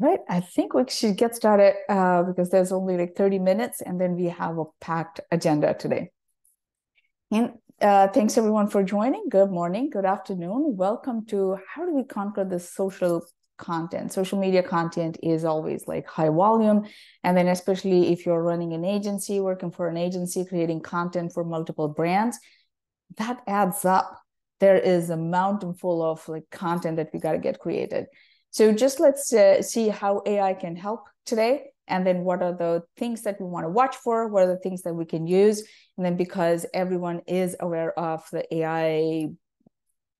right, I think we should get started uh, because there's only like 30 minutes and then we have a packed agenda today. And uh, thanks everyone for joining. Good morning, good afternoon. Welcome to How Do We Conquer the Social Content? Social media content is always like high volume. And then, especially if you're running an agency, working for an agency, creating content for multiple brands, that adds up. There is a mountain full of like content that we got to get created. So just let's uh, see how AI can help today. And then what are the things that we want to watch for? What are the things that we can use? And then because everyone is aware of the AI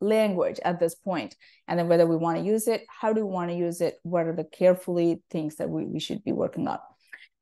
language at this point, and then whether we want to use it, how do we want to use it? What are the carefully things that we, we should be working on?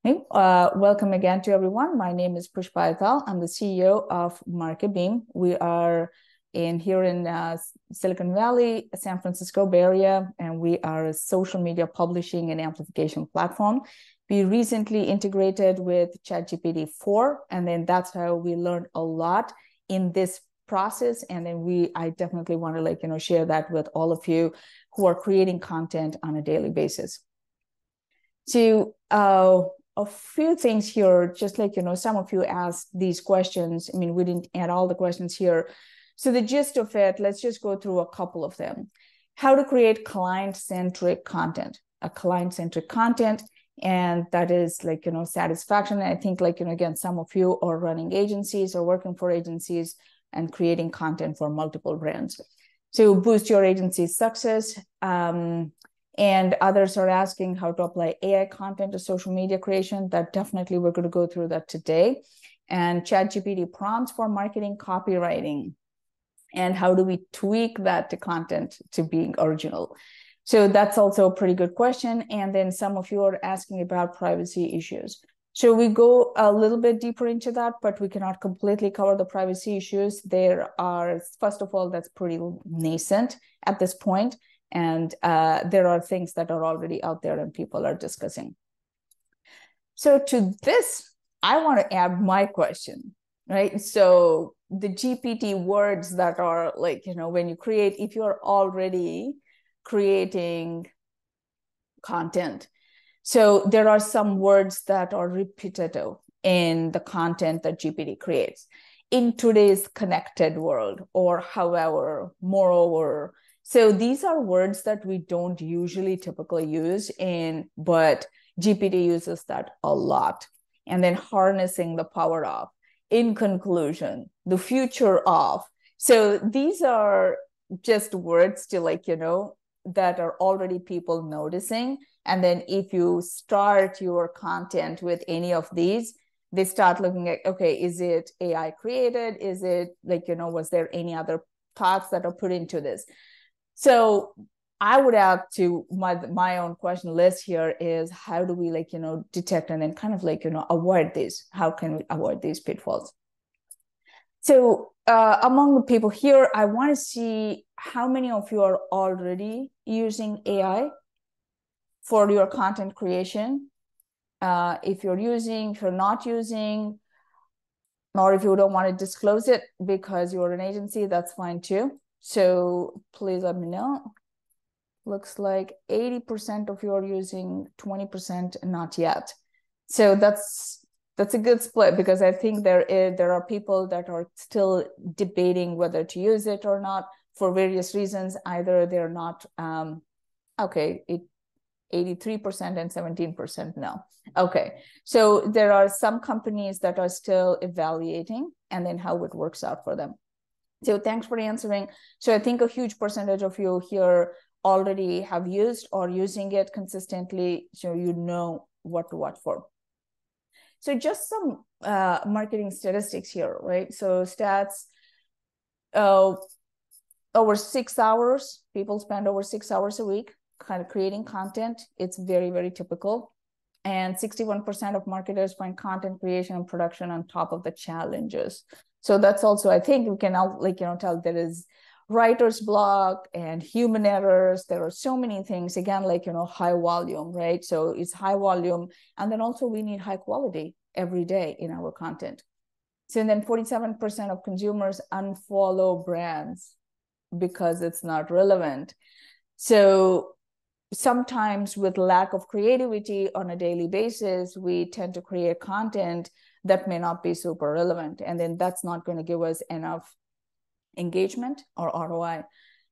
Okay. Uh, welcome again to everyone. My name is Pushpa Atal. I'm the CEO of MarketBeam. We are in here in uh, Silicon Valley, San Francisco Bay Area, and we are a social media publishing and amplification platform. We recently integrated with ChatGPT 4, and then that's how we learned a lot in this process. And then we, I definitely want to like, you know, share that with all of you who are creating content on a daily basis. So, uh, a few things here, just like, you know, some of you asked these questions. I mean, we didn't add all the questions here, so the gist of it, let's just go through a couple of them. How to create client-centric content, a client-centric content, and that is like, you know, satisfaction. And I think like, you know, again, some of you are running agencies or working for agencies and creating content for multiple brands. To boost your agency's success, um, and others are asking how to apply AI content to social media creation. That definitely we're going to go through that today. And ChatGPT prompts for marketing copywriting and how do we tweak that to content to being original? So that's also a pretty good question. And then some of you are asking about privacy issues. So we go a little bit deeper into that but we cannot completely cover the privacy issues. There are first of all that's pretty nascent at this point. And uh, there are things that are already out there and people are discussing. So to this i want to add my question right? So the gpt words that are like you know when you create if you're already creating content. So there are some words that are repetitive in the content that gpt creates. In today's connected world or however moreover. So these are words that we don't usually typically use in but gpt uses that a lot. And then harnessing the power of in conclusion, the future of. So these are just words to like, you know, that are already people noticing. And then if you start your content with any of these, they start looking at, okay, is it AI created? Is it like, you know, was there any other thoughts that are put into this? So I would add to my my own question list here is how do we like you know detect and then kind of like you know avoid this? How can we avoid these pitfalls? So uh, among the people here, I want to see how many of you are already using AI for your content creation. Uh, if you're using, if you're not using, or if you don't want to disclose it because you're an agency, that's fine too. So please let me know looks like 80% of you are using 20% not yet. So that's that's a good split because i think there is, there are people that are still debating whether to use it or not for various reasons. Either they're not um, okay it 83% and 17% no. Okay so there are some companies that are still evaluating and then how it works out for them. So thanks for answering. So i think a huge percentage of you here already have used or using it consistently so you know what to watch for. So just some uh, marketing statistics here right? So stats uh, over six hours people spend over six hours a week kind of creating content. It's very very typical. And 61% of marketers find content creation and production on top of the challenges. So that's also i think we can now like you know tell there is writer's block and human errors. There are so many things again like you know high volume right? So it's high volume. And then also we need high quality every day in our content. So then 47% of consumers unfollow brands because it's not relevant. So sometimes with lack of creativity on a daily basis we tend to create content that may not be super relevant. And then that's not going to give us enough engagement or roi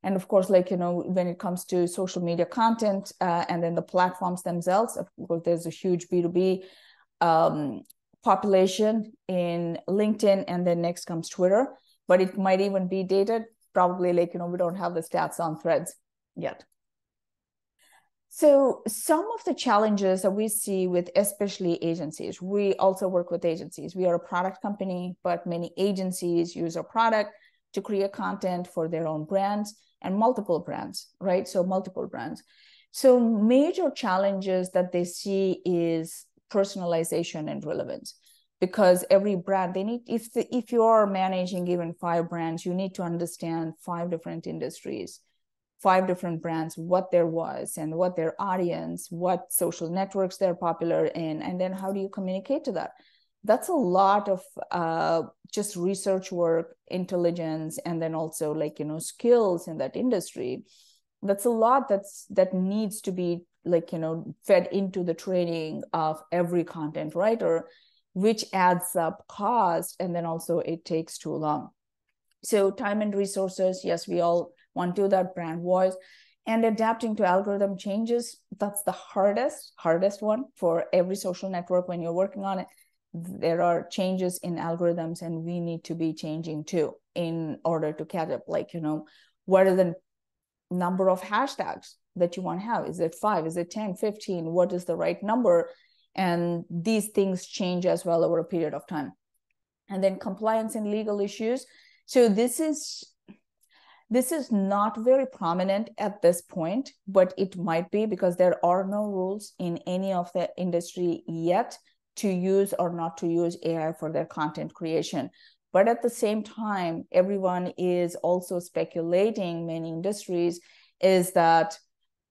and of course like you know when it comes to social media content uh, and then the platforms themselves of course there's a huge b2b um, population in linkedin and then next comes twitter. But it might even be dated. Probably like you know we don't have the stats on threads yet. So some of the challenges that we see with especially agencies, we also work with agencies. We are a product company, but many agencies use our product to create content for their own brands and multiple brands, right? So multiple brands. So major challenges that they see is personalization and relevance because every brand they need if the, if you are managing even five brands you need to understand five different industries five different brands what there was and what their audience what social networks they're popular in and then how do you communicate to that that's a lot of uh, just research work intelligence and then also like you know skills in that industry. That's a lot that's that needs to be like you know fed into the training of every content writer which adds up cost and then also it takes too long. So time and resources yes we all want to that brand voice and adapting to algorithm changes that's the hardest hardest one for every social network when you're working on it there are changes in algorithms and we need to be changing too in order to catch up. Like you know what are the number of hashtags that you want to have? Is it 5 is it 10 15 what is the right number? And these things change as well over a period of time. And then compliance and legal issues. So this is this is not very prominent at this point, but it might be because there are no rules in any of the industry yet to use or not to use AI for their content creation. But at the same time, everyone is also speculating, many industries, is that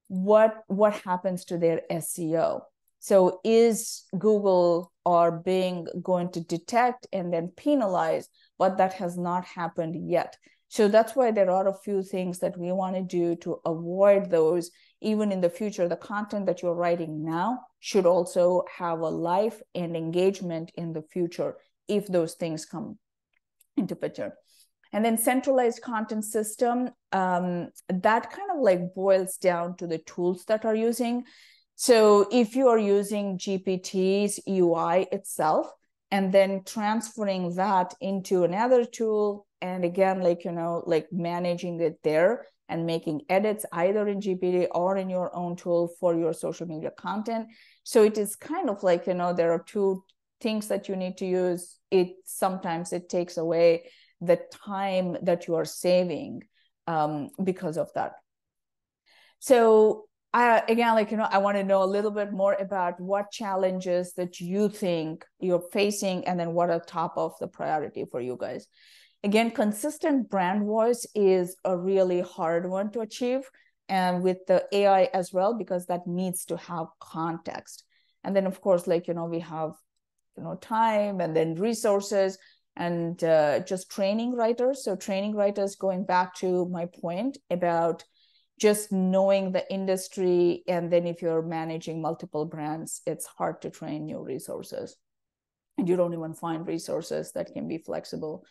what what happens to their SEO? So is Google or Bing going to detect and then penalize? But that has not happened yet. So that's why there are a few things that we want to do to avoid those. Even in the future, the content that you're writing now should also have a life and engagement in the future if those things come into picture. And then centralized content system, um, that kind of like boils down to the tools that are using. So if you are using GPT's UI itself, and then transferring that into another tool and again like you know like managing it there and making edits either in gpt or in your own tool for your social media content. So it is kind of like you know there are two things that you need to use. It sometimes it takes away the time that you are saving um, because of that. So I, again, like, you know, I want to know a little bit more about what challenges that you think you're facing and then what are top of the priority for you guys. Again, consistent brand voice is a really hard one to achieve. And with the AI as well, because that needs to have context. And then, of course, like, you know, we have, you know, time and then resources and uh, just training writers. So training writers, going back to my point about just knowing the industry and then if you're managing multiple brands it's hard to train new resources and you don't even find resources that can be flexible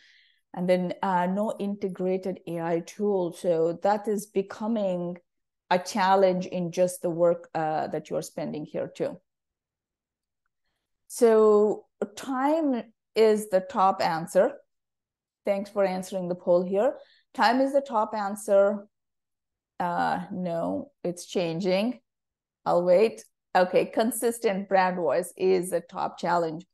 and then uh, no integrated ai tool so that is becoming a challenge in just the work uh, that you're spending here too so time is the top answer thanks for answering the poll here time is the top answer uh, no, it's changing. I'll wait. Okay, consistent brand voice is a top challenge.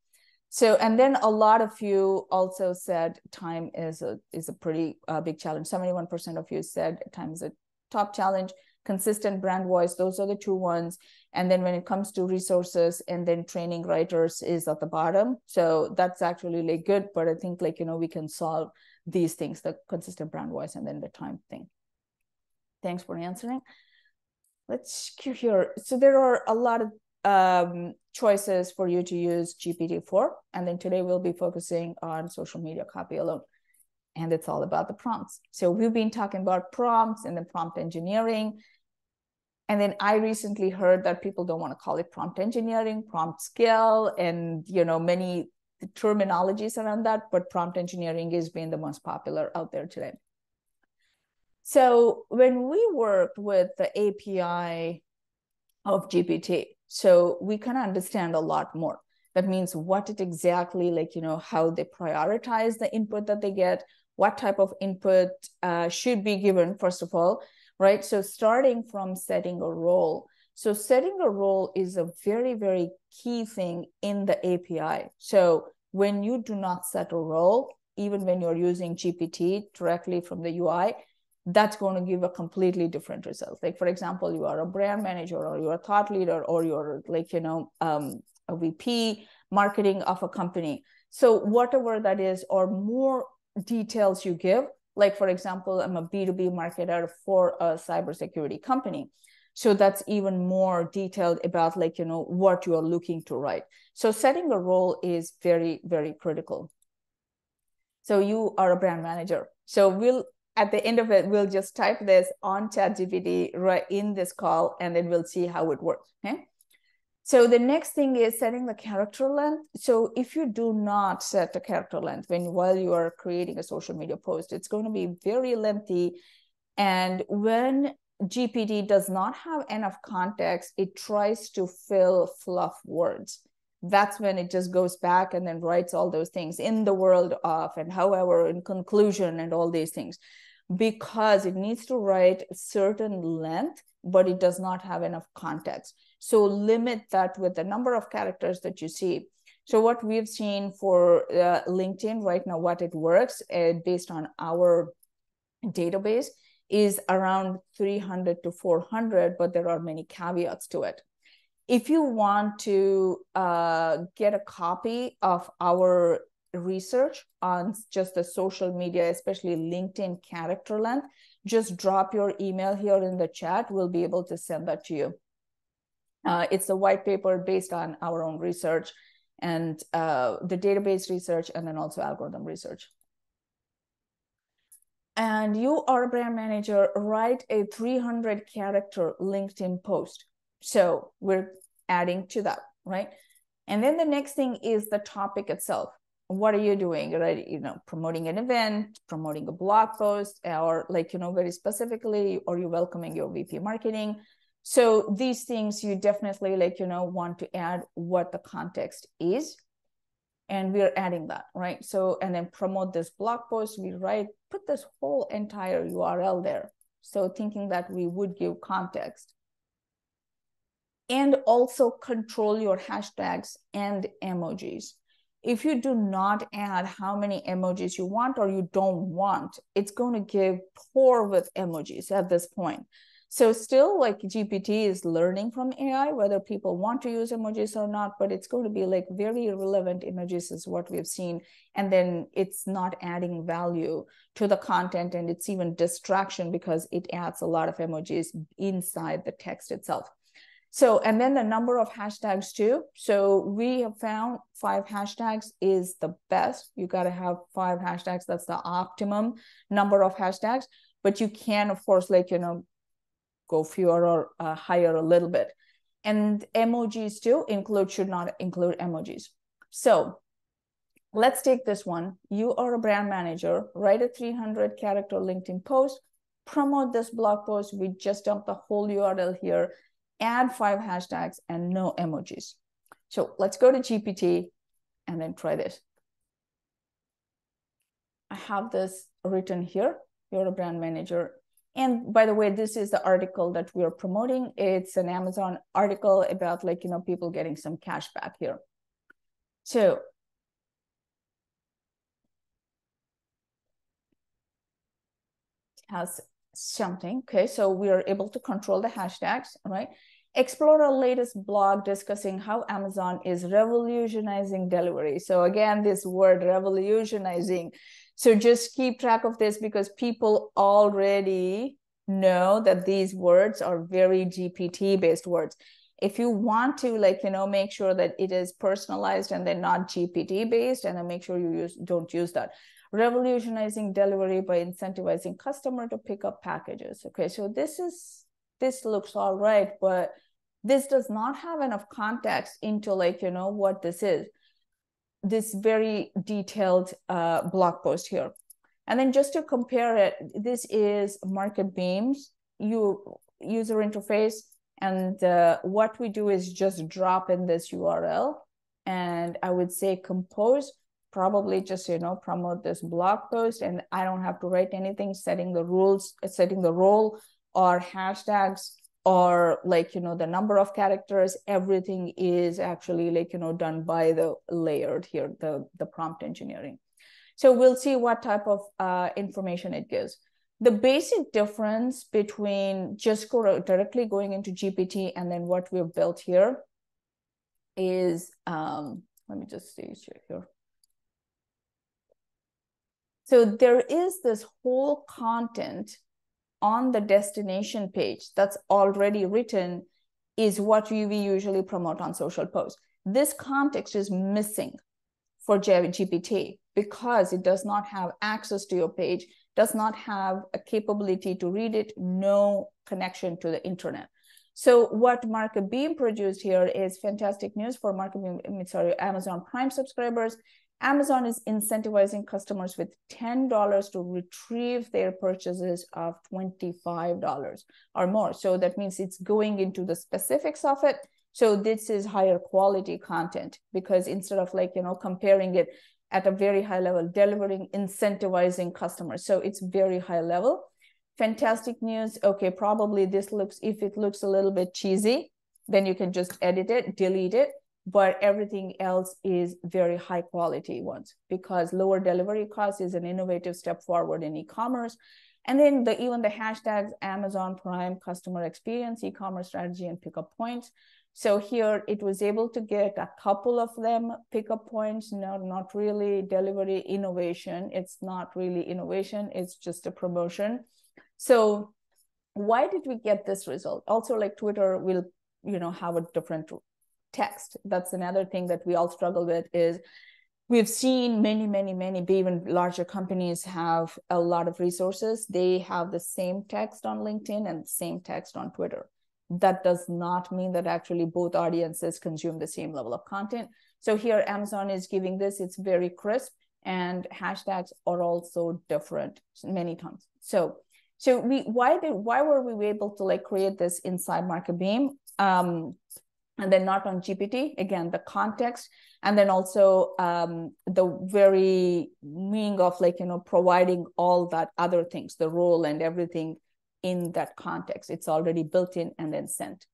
So, and then a lot of you also said time is a is a pretty uh, big challenge. Seventy one percent of you said time is a top challenge. Consistent brand voice; those are the two ones. And then when it comes to resources, and then training writers is at the bottom. So that's actually like good. But I think like you know we can solve these things: the consistent brand voice, and then the time thing. Thanks for answering. Let's here. So there are a lot of um, choices for you to use GPT-4. And then today we'll be focusing on social media copy alone. And it's all about the prompts. So we've been talking about prompts and the prompt engineering. and then i recently heard that people don't want to call it prompt engineering prompt skill and you know many terminologies around that but prompt engineering is being the most popular out there today so when we work with the api of gpt so we can understand a lot more. That means what it exactly like you know how they prioritize the input that they get what type of input uh, should be given first of all right? So starting from setting a role. So setting a role is a very very key thing in the api so when you do not set a role even when you're using gpt directly from the ui that's going to give a completely different result like for example you are a brand manager or you're a thought leader or you're like you know um, a VP marketing of a company. So whatever that is, or more details you give, like for example, I'm a B2B marketer for a cybersecurity company. So that's even more detailed about like, you know, what you are looking to write. So setting a role is very, very critical. So you are a brand manager. So we'll at the end of it, we'll just type this on ChatGPT right in this call, and then we'll see how it works. Okay. So the next thing is setting the character length. So if you do not set the character length when while you are creating a social media post, it's going to be very lengthy. And when GPT does not have enough context, it tries to fill fluff words. That's when it just goes back and then writes all those things in the world of and however in conclusion and all these things because it needs to write a certain length, but it does not have enough context. So limit that with the number of characters that you see. So what we've seen for uh, LinkedIn right now, what it works uh, based on our database is around 300 to 400, but there are many caveats to it. If you want to uh, get a copy of our research on just the social media, especially LinkedIn character length, just drop your email here in the chat. We'll be able to send that to you. Uh, it's a white paper based on our own research and uh, the database research and then also algorithm research. And you are a brand manager, write a 300 character LinkedIn post. So we're adding to that, right? And then the next thing is the topic itself. What are you doing? Right? You know, promoting an event, promoting a blog post, or like, you know, very specifically, are you welcoming your VP marketing? so these things you definitely like you know want to add what the context is and we're adding that right so and then promote this blog post we write put this whole entire url there so thinking that we would give context and also control your hashtags and emojis if you do not add how many emojis you want or you don't want it's going to give poor with emojis at this point so still like GPT is learning from AI, whether people want to use emojis or not, but it's going to be like very relevant images is what we've seen. And then it's not adding value to the content and it's even distraction because it adds a lot of emojis inside the text itself. So, and then the number of hashtags too. So we have found five hashtags is the best. You got to have five hashtags. That's the optimum number of hashtags. But you can, of course, like, you know, go fewer or uh, higher a little bit. And emojis too include, should not include emojis. So let's take this one. You are a brand manager, write a 300 character LinkedIn post, promote this blog post. We just dump the whole URL here, add five hashtags and no emojis. So let's go to GPT and then try this. I have this written here. You're a brand manager and by the way this is the article that we're promoting it's an amazon article about like you know people getting some cash back here so has something okay so we are able to control the hashtags right explore our latest blog discussing how amazon is revolutionizing delivery so again this word revolutionizing so just keep track of this because people already know that these words are very GPT based words. If you want to like, you know, make sure that it is personalized and then not GPT based, and then make sure you use don't use that. Revolutionizing delivery by incentivizing customer to pick up packages. Okay, so this is this looks all right, but this does not have enough context into like, you know, what this is. This very detailed uh, blog post here. And then just to compare it, this is MarketBeam's you user interface. And uh, what we do is just drop in this URL. And I would say compose, probably just, you know, promote this blog post. And I don't have to write anything, setting the rules, setting the role or hashtags or like, you know, the number of characters, everything is actually like, you know, done by the layered here, the, the prompt engineering. So we'll see what type of uh, information it gives. The basic difference between just go directly going into GPT and then what we've built here is, um, let me just see here. So there is this whole content on the destination page that's already written is what we usually promote on social posts. This context is missing for GPT because it does not have access to your page, does not have a capability to read it, no connection to the internet. So what MarketBeam produced here is fantastic news for MarketBeam, sorry, Amazon Prime subscribers. Amazon is incentivizing customers with $10 to retrieve their purchases of $25 or more. So that means it's going into the specifics of it. So this is higher quality content because instead of like, you know, comparing it at a very high level, delivering, incentivizing customers. So it's very high level. Fantastic news. Okay, probably this looks, if it looks a little bit cheesy, then you can just edit it, delete it. But everything else is very high quality ones because lower delivery cost is an innovative step forward in e-commerce. And then the even the hashtags Amazon Prime customer experience, e-commerce strategy, and pickup points. So here it was able to get a couple of them pickup points, no, not really delivery innovation. It's not really innovation, it's just a promotion. So why did we get this result? Also, like Twitter will, you know, have a different text. That's another thing that we all struggle with is we've seen many, many, many, even larger companies have a lot of resources. They have the same text on LinkedIn and the same text on Twitter that does not mean that actually both audiences consume the same level of content. So here Amazon is giving this, it's very crisp and hashtags are also different many times. So so we why did why were we able to like create this inside MarketBeam? Um, and then not on GPT, again, the context, and then also um, the very meaning of like, you know, providing all that other things, the role and everything in that context. It's already built in and then sent.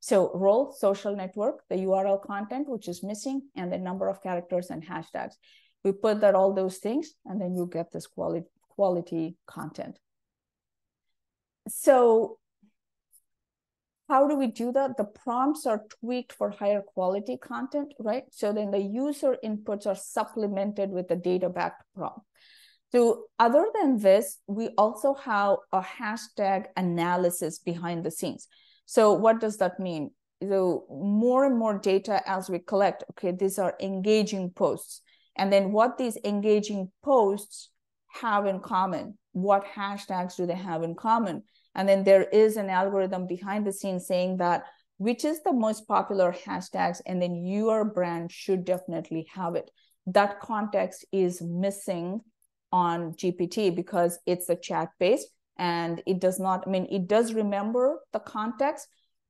So role, social network, the URL content, which is missing, and the number of characters and hashtags. We put that all those things, and then you get this quality quality content. So how do we do that? The prompts are tweaked for higher quality content, right? So then the user inputs are supplemented with the data-backed prompt. So other than this, we also have a hashtag analysis behind the scenes. So what does that mean? So more and more data as we collect, okay, these are engaging posts. And then what these engaging posts have in common? What hashtags do they have in common? And then there is an algorithm behind the scenes saying that which is the most popular hashtags, and then your brand should definitely have it. That context is missing on GPT because it's a chat based and it does not, I mean, it does remember the context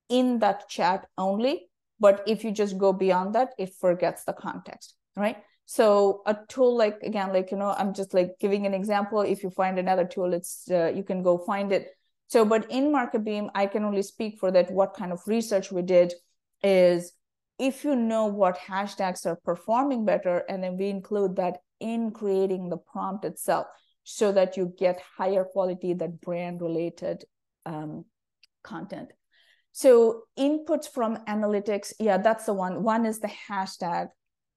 in that chat only. But if you just go beyond that, it forgets the context, right? So a tool like, again, like, you know, I'm just like giving an example. If you find another tool, it's, uh, you can go find it. So, but in MarketBeam, I can only speak for that. What kind of research we did is if you know what hashtags are performing better, and then we include that in creating the prompt itself so that you get higher quality that brand related um, content so inputs from analytics yeah that's the one one is the hashtag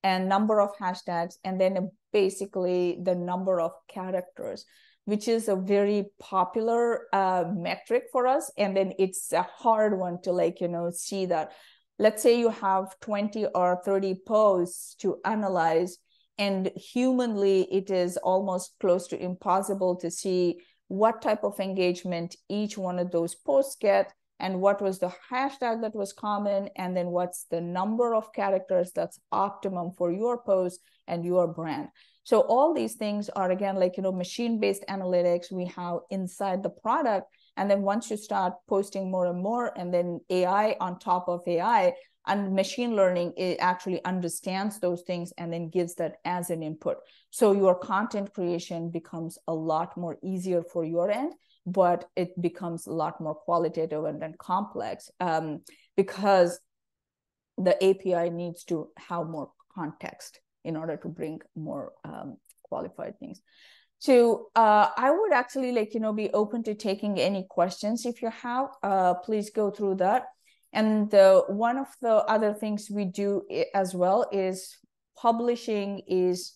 and number of hashtags and then basically the number of characters which is a very popular uh, metric for us. And then it's a hard one to like you know see that let's say you have 20 or 30 posts to analyze and humanly it is almost close to impossible to see what type of engagement each one of those posts get and what was the hashtag that was common and then what's the number of characters that's optimum for your post and your brand. So all these things are again like you know machine based analytics we have inside the product and then once you start posting more and more and then ai on top of ai and machine learning it actually understands those things and then gives that as an input. So your content creation becomes a lot more easier for your end but it becomes a lot more qualitative and then complex um, because the api needs to have more context in order to bring more um, qualified things so uh, i would actually like you know be open to taking any questions if you have. Uh, please go through that. And one of the other things we do as well is publishing is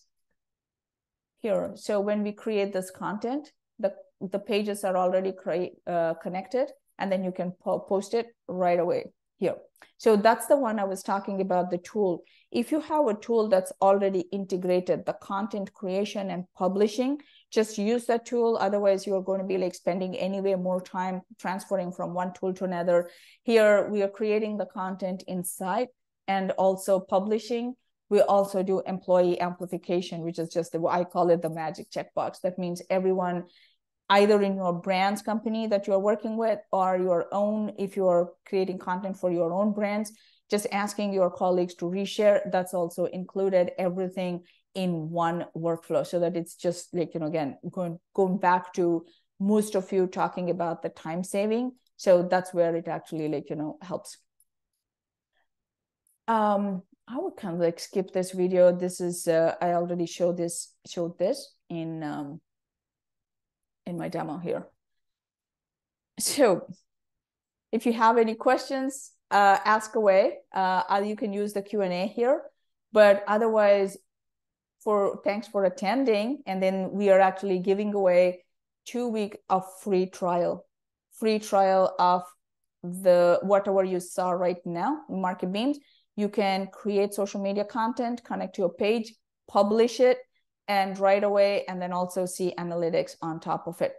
here. So when we create this content, the, the pages are already create, uh, connected, and then you can po post it right away here. So that's the one I was talking about, the tool. If you have a tool that's already integrated, the content creation and publishing, just use that tool. Otherwise, you're going to be like spending anyway more time transferring from one tool to another. Here, we are creating the content inside and also publishing. We also do employee amplification, which is just the, I call it the magic checkbox. That means everyone either in your brand's company that you're working with or your own, if you're creating content for your own brands, just asking your colleagues to reshare, that's also included everything in one workflow so that it's just like, you know, again, going, going back to most of you talking about the time saving. So that's where it actually like, you know, helps. Um, I would kind of like skip this video. This is, uh, I already showed this, showed this in, um, in my demo here. So if you have any questions, uh, ask away. Uh, you can use the Q&A here. But otherwise, for thanks for attending. And then we are actually giving away two week of free trial, free trial of the whatever you saw right now, MarketBeam's. You can create social media content, connect to a page, publish it, and right away, and then also see analytics on top of it.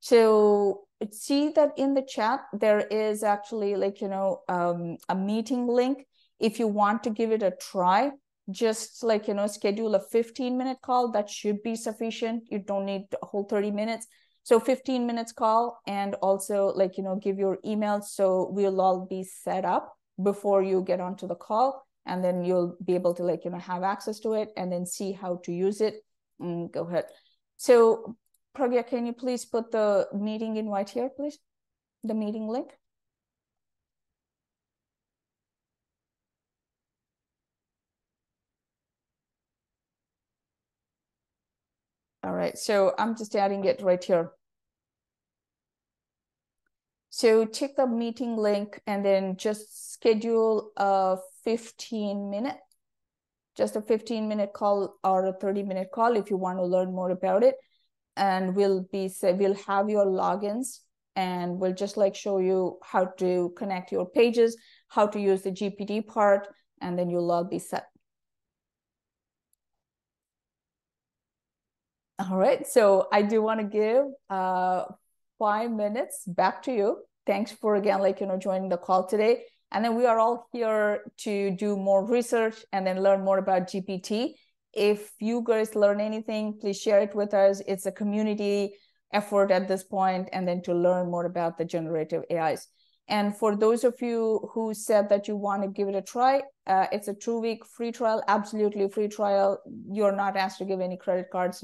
So see that in the chat, there is actually like, you know, um, a meeting link. If you want to give it a try, just like, you know, schedule a 15 minute call. That should be sufficient. You don't need a whole 30 minutes. So 15 minutes call and also like, you know, give your email. So we'll all be set up before you get onto the call and then you'll be able to like, you know, have access to it and then see how to use it. Mm, go ahead. So Pragya, can you please put the meeting invite here, please? The meeting link. All right, so I'm just adding it right here. So check the meeting link and then just schedule a 15 minute, just a 15 minute call or a 30 minute call if you want to learn more about it. And we'll be we'll have your logins and we'll just like show you how to connect your pages how to use the gpt part and then you'll all be set. All right so i do want to give uh five minutes back to you. Thanks for again like you know joining the call today and then we are all here to do more research and then learn more about gpt if you guys learn anything, please share it with us. It's a community effort at this point, and then to learn more about the generative AIs. And for those of you who said that you want to give it a try, uh, it's a two week free trial, absolutely free trial. You're not asked to give any credit cards,